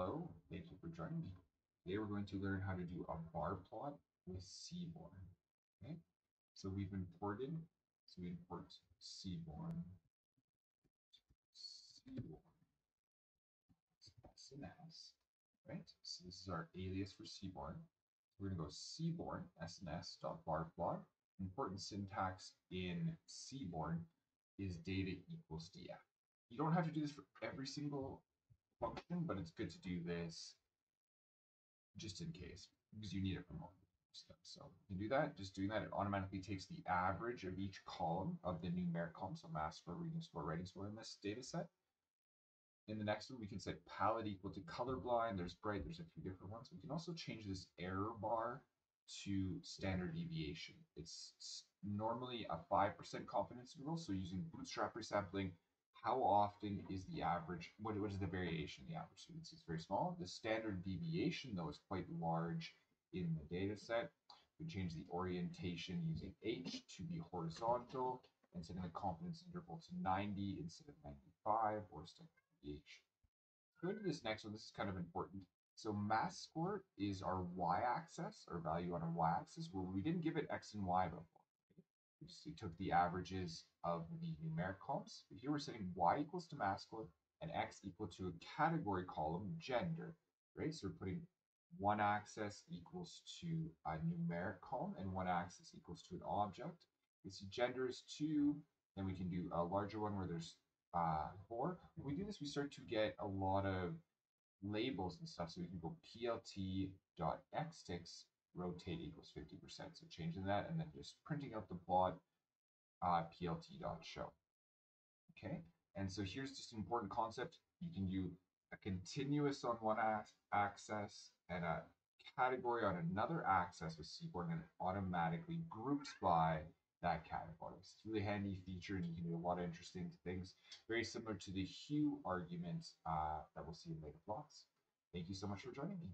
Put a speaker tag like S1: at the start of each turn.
S1: Hello, thank you for joining me. Today we're going to learn how to do a bar plot with Seaborn. Okay, so we've imported, so we import Seaborn, Seaborn, SNS, right? So this is our alias for Seaborn. We're going to go Seaborn, SNS dot bar plot. Important syntax in Seaborn is data equals df. You don't have to do this for every single function, but it's good to do this just in case because you need it for more stuff. So you can do that. Just doing that, it automatically takes the average of each column of the numeric column. So math score, reading score, writing score in this data set. In the next one, we can set palette equal to colorblind. There's bright, there's a few different ones. We can also change this error bar to standard deviation. It's normally a 5% confidence interval. So using bootstrap resampling, how often is the average, what, what is the variation the average? So you can see it's very small. The standard deviation, though, is quite large in the data set. We change the orientation using H to be horizontal and setting the confidence interval to 90 instead of 95 or standard deviation. Go to this next one. This is kind of important. So math score is our y-axis, our value on our y-axis, where we didn't give it x and y before we took the averages of the numeric columns. But here we're setting y equals to math score and x equal to a category column, gender, right? So we're putting one axis equals to a numeric column and one axis equals to an object. We see gender is two, then we can do a larger one where there's uh, four. When we do this, we start to get a lot of labels and stuff. So we can go plt.xticks rotate equals 50%. So changing that and then just printing out the plot uh, plt.show. Okay, and so here's just an important concept. You can do a continuous on one axis and a category on another axis with Seaborn and automatically groups by that category. It's a really handy feature and you can do a lot of interesting things. Very similar to the hue argument uh, that we'll see in later plots. Thank you so much for joining me.